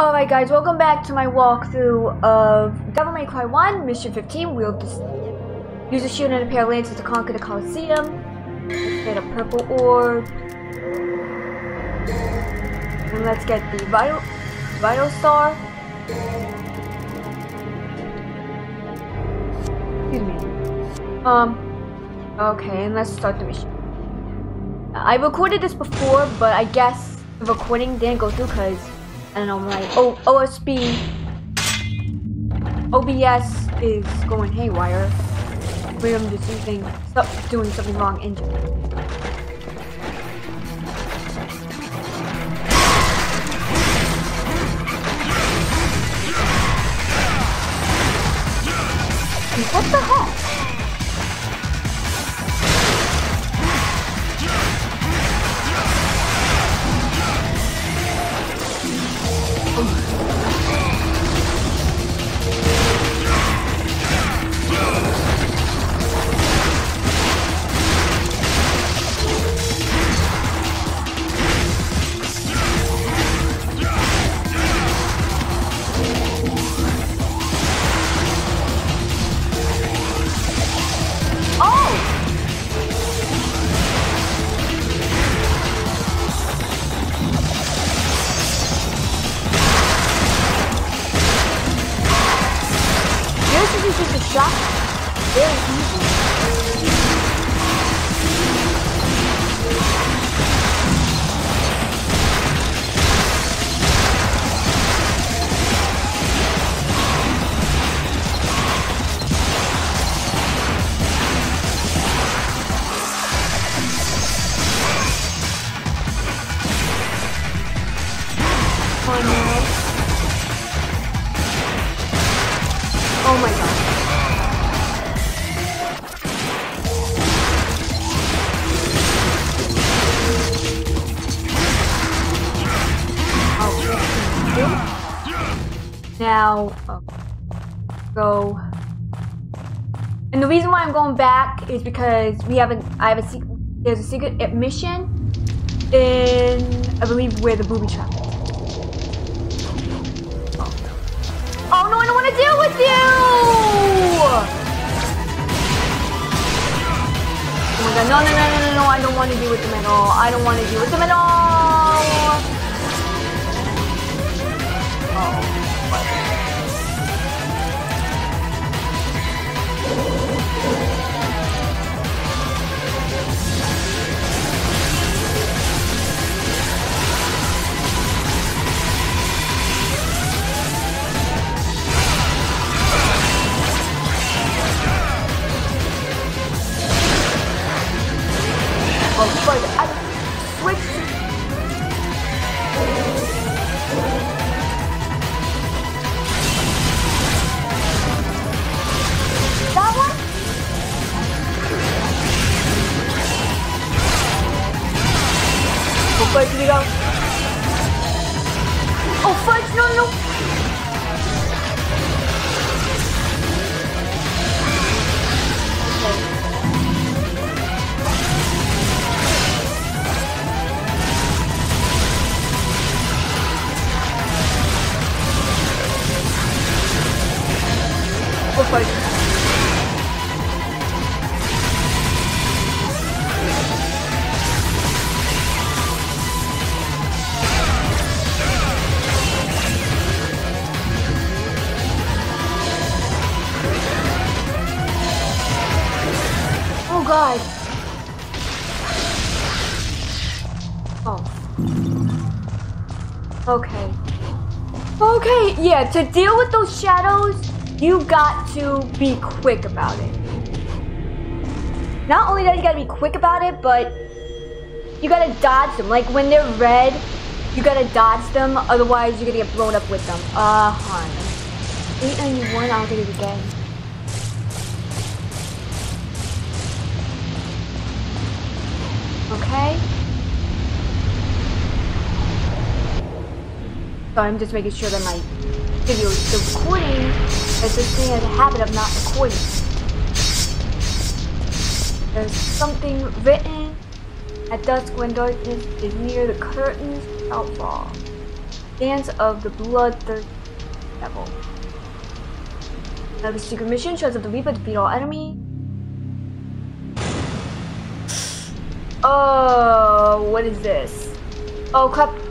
Alright guys, welcome back to my walkthrough of Devil May Cry 1, Mission 15. We'll just use a shield and a pair of lances to conquer the Colosseum. Get a purple orb. And let's get the Vital, Vital Star. Excuse me. Um, okay, and let's start the mission. I recorded this before, but I guess the recording didn't go through because I don't oh, my OSB OBS is going haywire. I'm just using doing something wrong engine. What the heck? Back is because we haven't. I have a secret, there's a secret mission in, I believe, where the booby trap is. Oh no, I don't want to deal with you! Oh my god, no, no, no, no, no, no, I don't want to deal with them at all. I don't want to deal with them at all! Oh, but I switched. That one? Oh, fudge, we go. Oh, fudge, no, no. To deal with those shadows, you got to be quick about it. Not only that you gotta be quick about it, but you gotta dodge them. Like when they're red, you gotta dodge them, otherwise you're gonna get blown up with them. Uh huh. 891, I'll get it again. Okay. So I'm just making sure that my video still recording. is this thing has a habit of not recording. There's something written at dusk when darkness is near the curtains shall fall. Dance of the Bloodthirsty Devil. Now the secret mission shows that the Reaper defeat all enemy. Oh, what is this? Oh crap.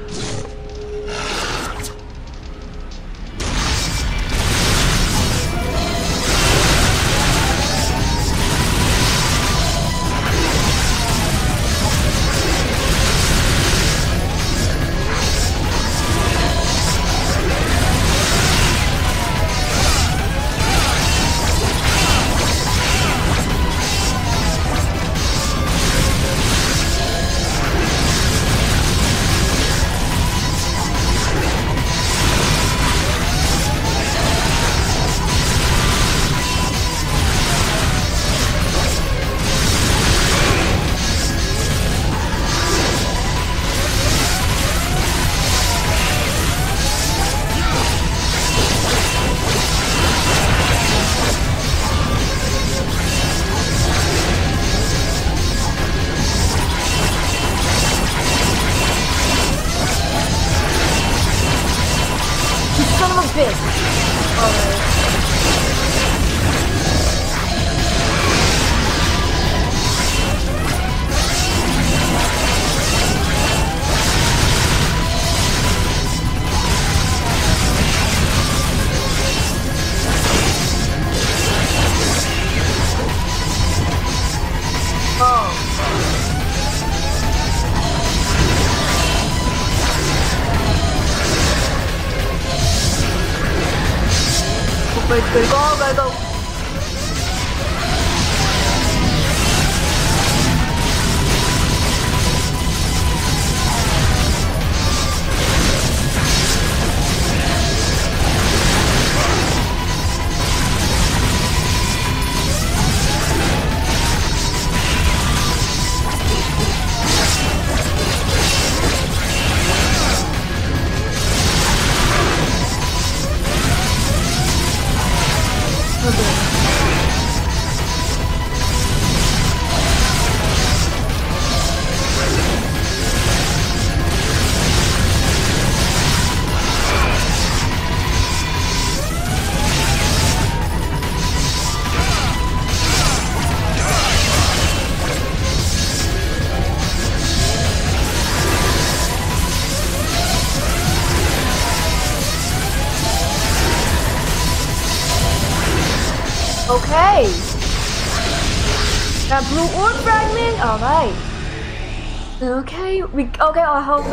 Okay. We okay. I'll help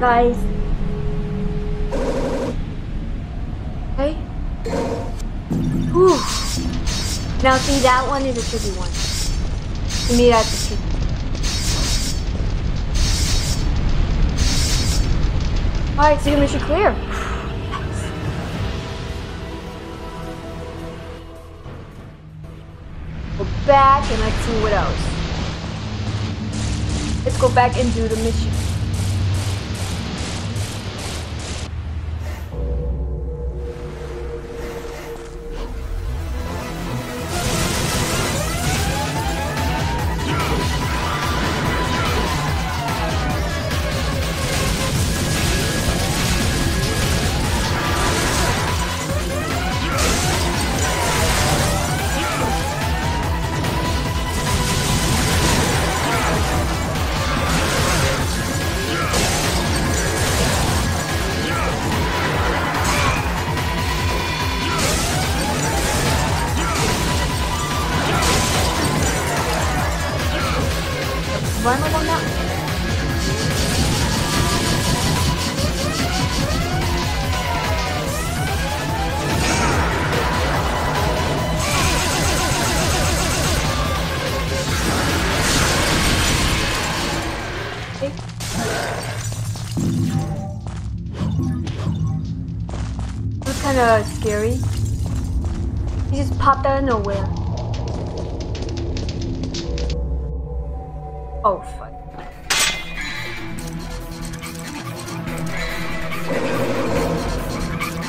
guys. Okay. Whew. Now see that one is a tricky one. To me, that's a tricky. All right. So mission clear. go back and let's see what else. Let's go back and do the mission. Just popped out of nowhere. Oh, fuck.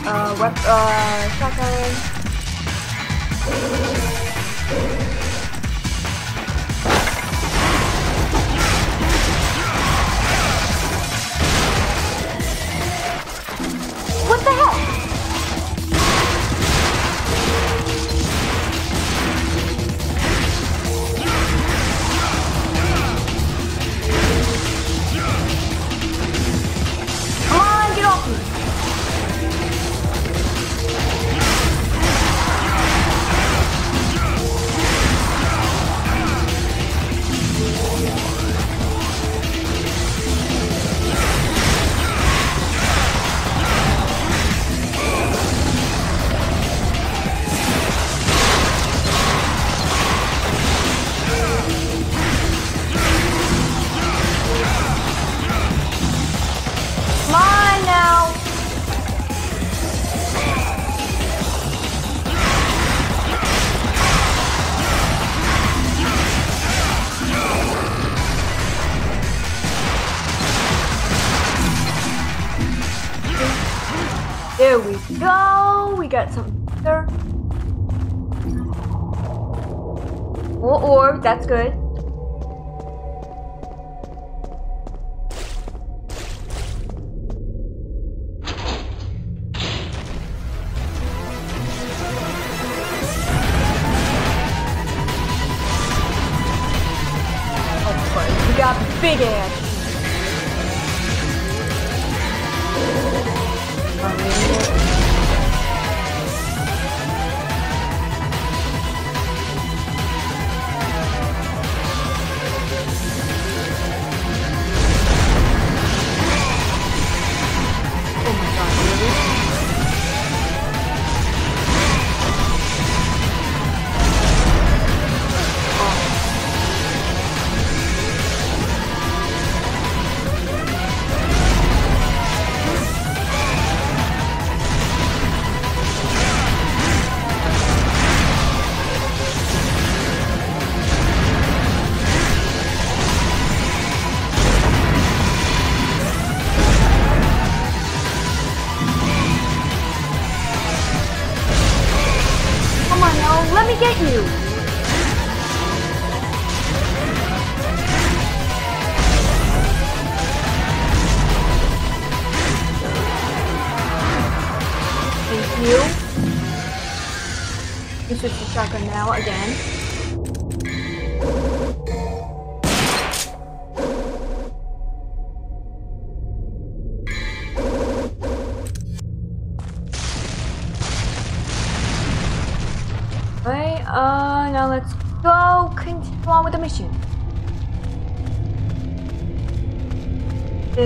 Uh, wep- uh, shotgun. That's good.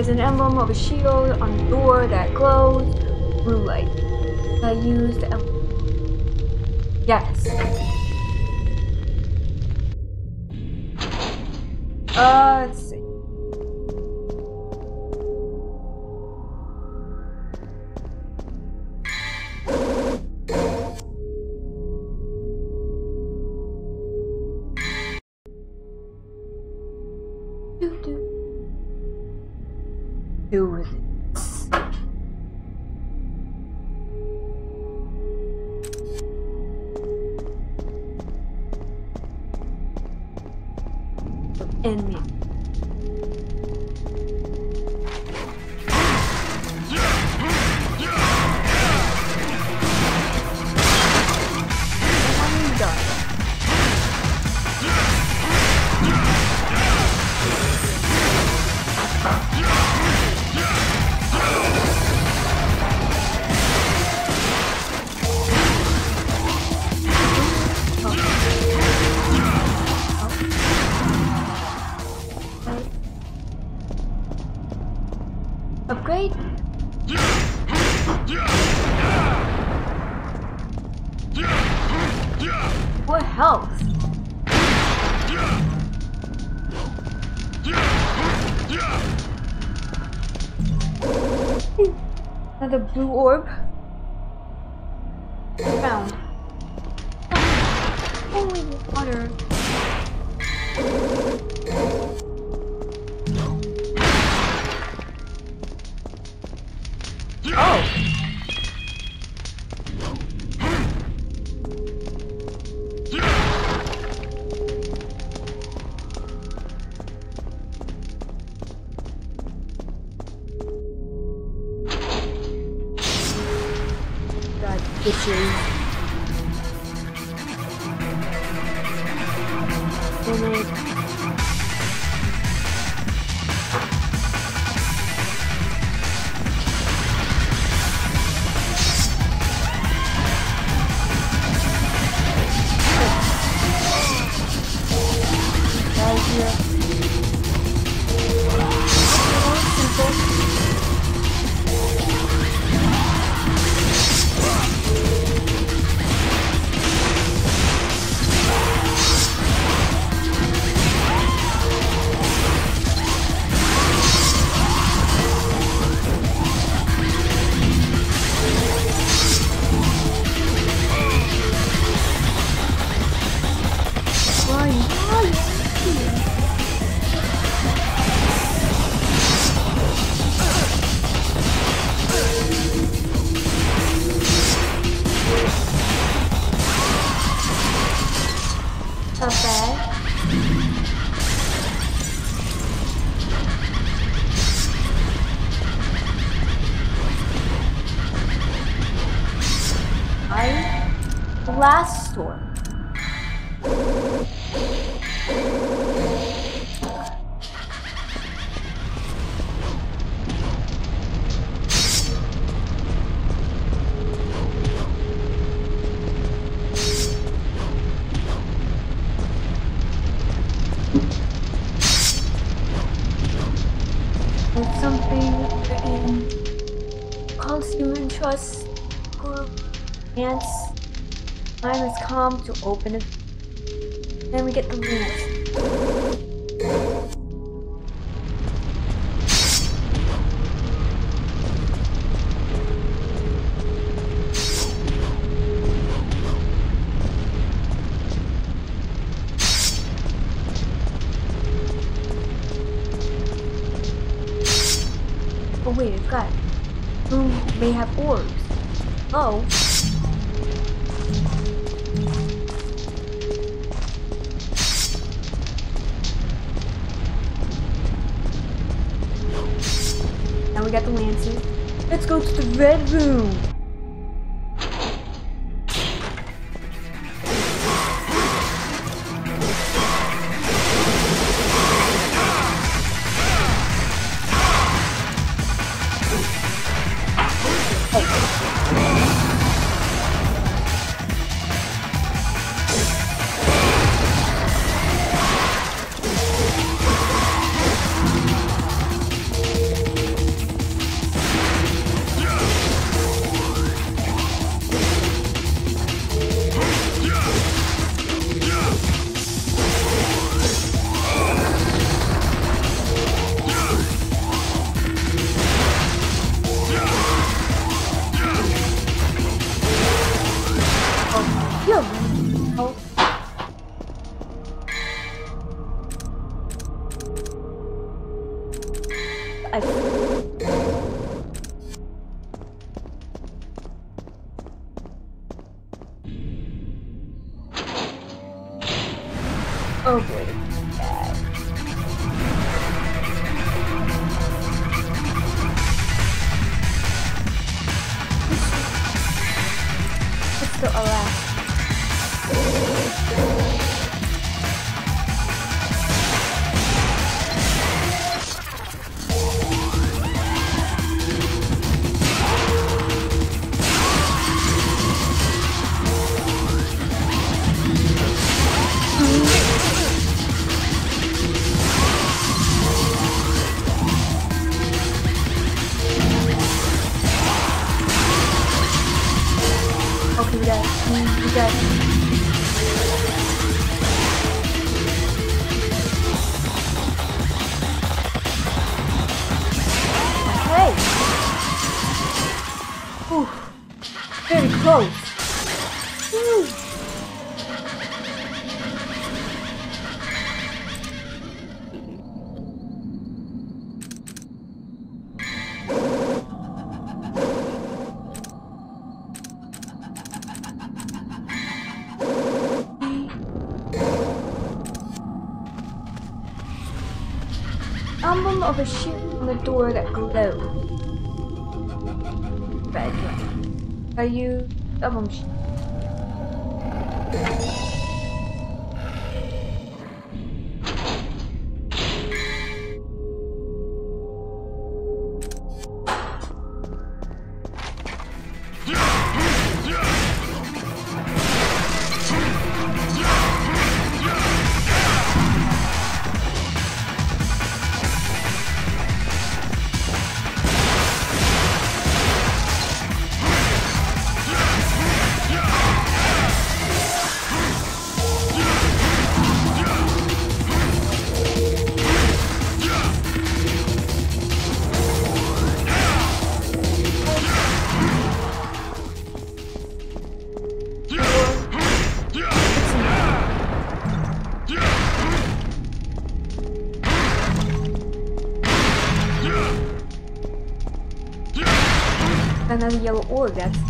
There's an emblem of a shield on the door that glows. Another blue orb. Found. Group. Ants. Time has come to open it. Then we get the lance. Oh wait, it's got who may have orbs. Oh. Now we got the lances. Let's go to the red room. It. You emblem sh-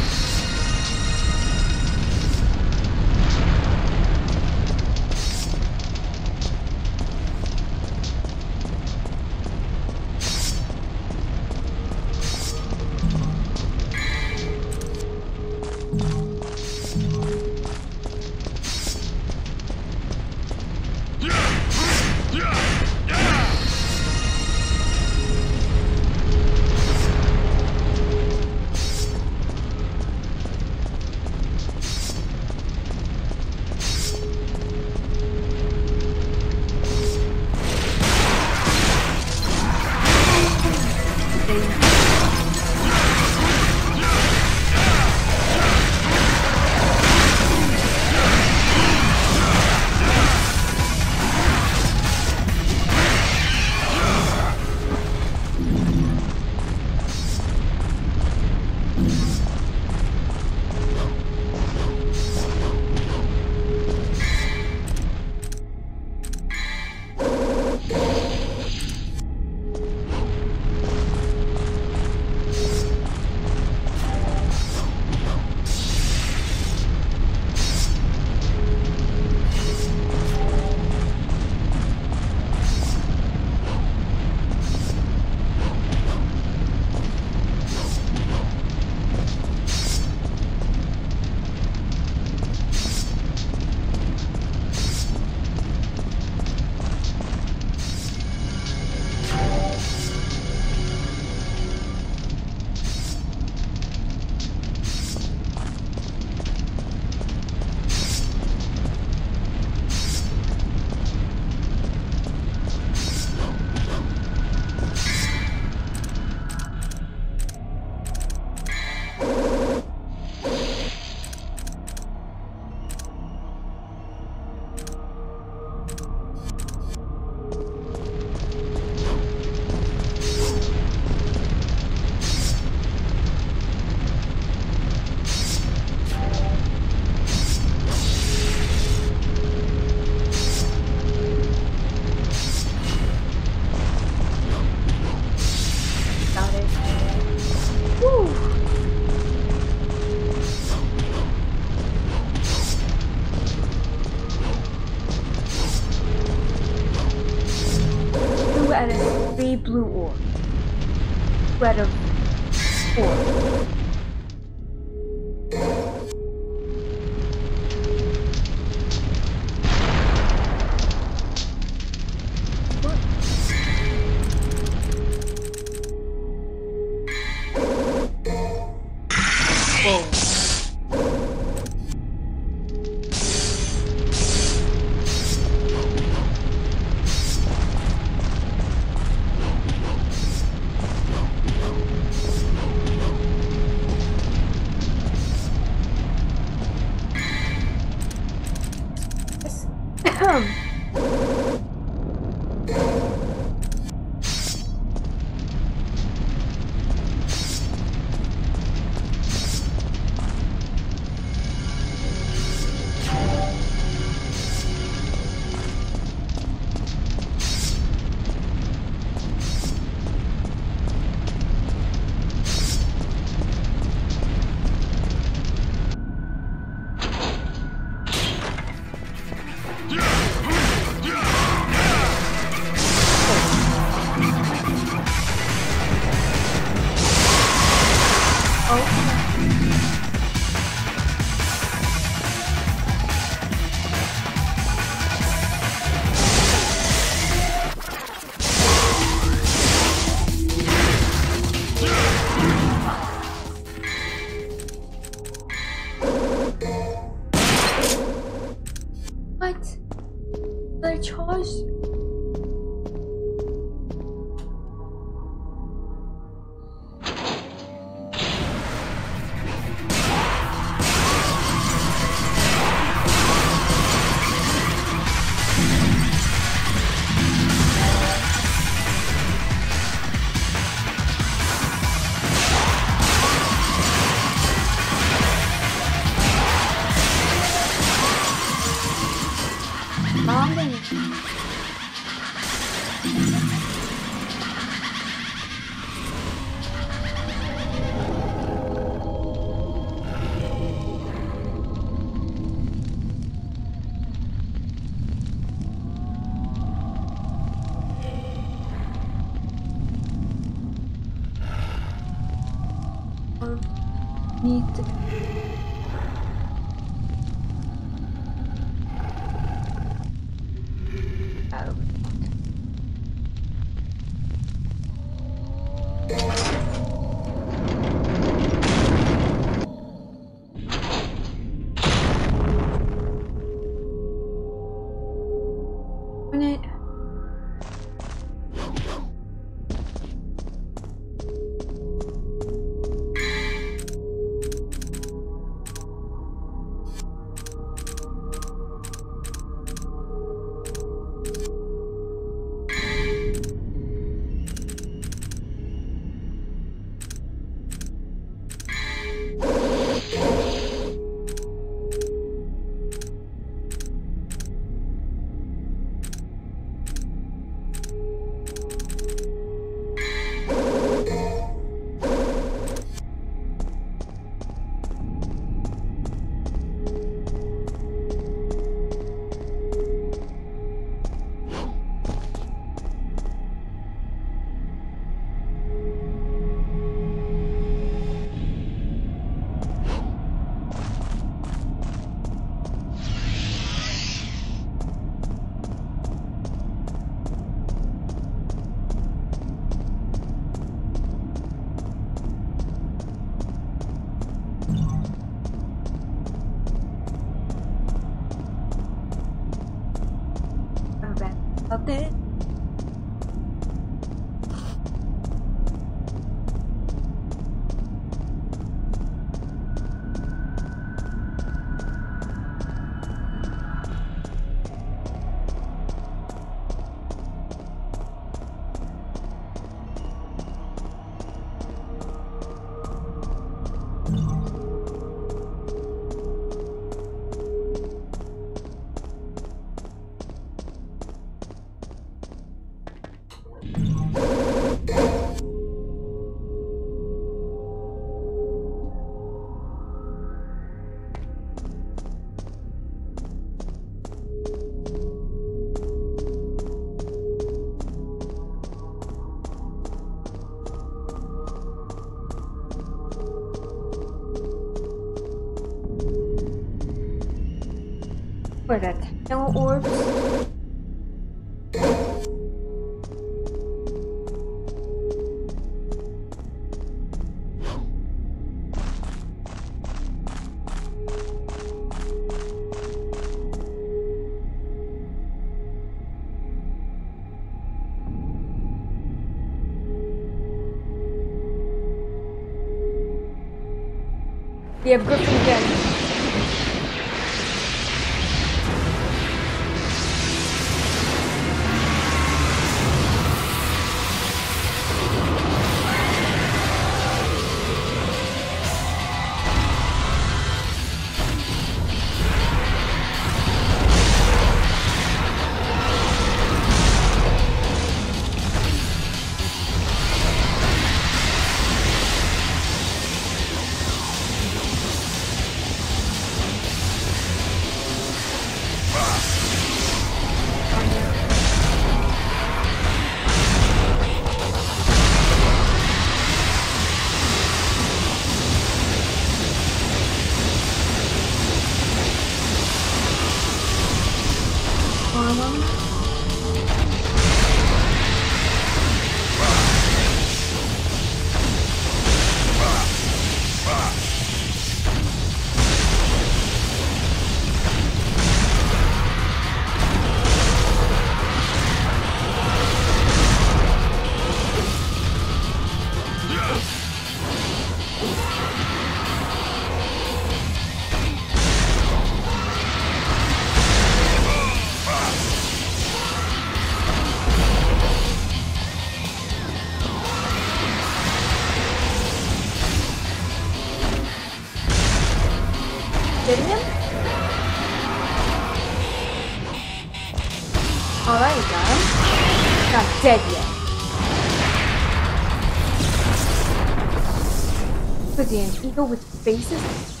with faces?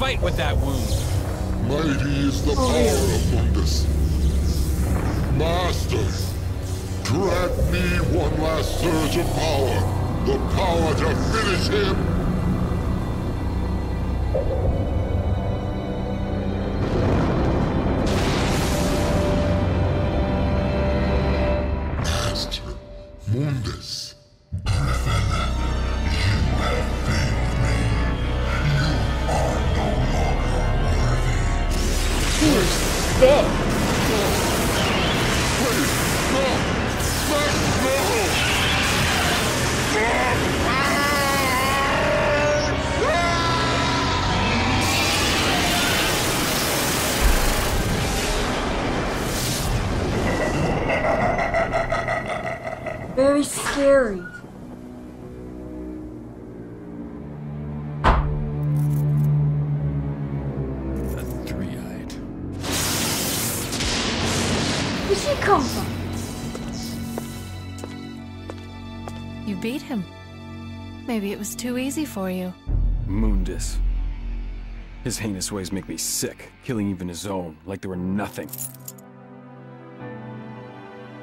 Fight with that wound. Mighty is the power of Mundus. Master, grant me one last surge of power. The power to finish him. Was too easy for you. Mundus. His heinous ways make me sick, killing even his own, like they were nothing.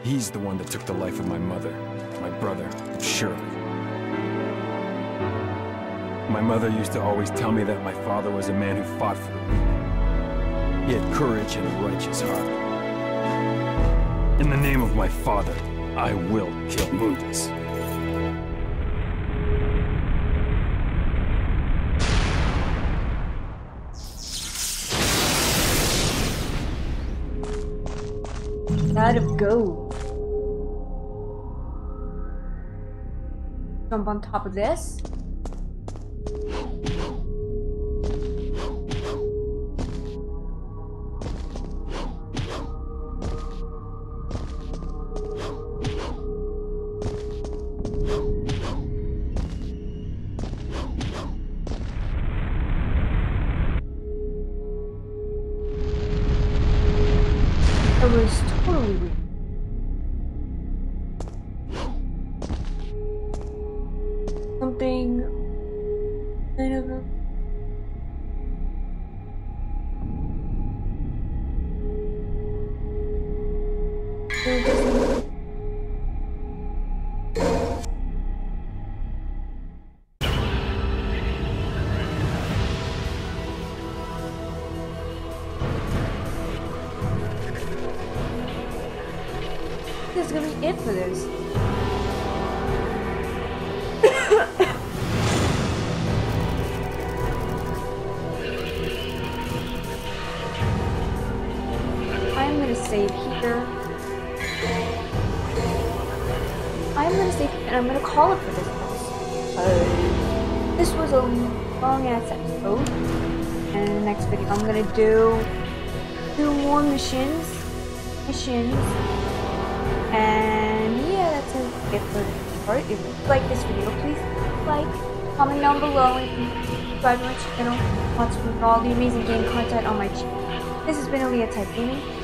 He's the one that took the life of my mother, my brother, Shirley. My mother used to always tell me that my father was a man who fought for the weak. He had courage and a righteous heart. In the name of my father, I will kill Mundus. Jump on top of this. Something kind of a this part. If you like this video, please like, comment down below, and subscribe to my channel. Watch for all the amazing game content on my channel. This has been AleahTyped Gaming.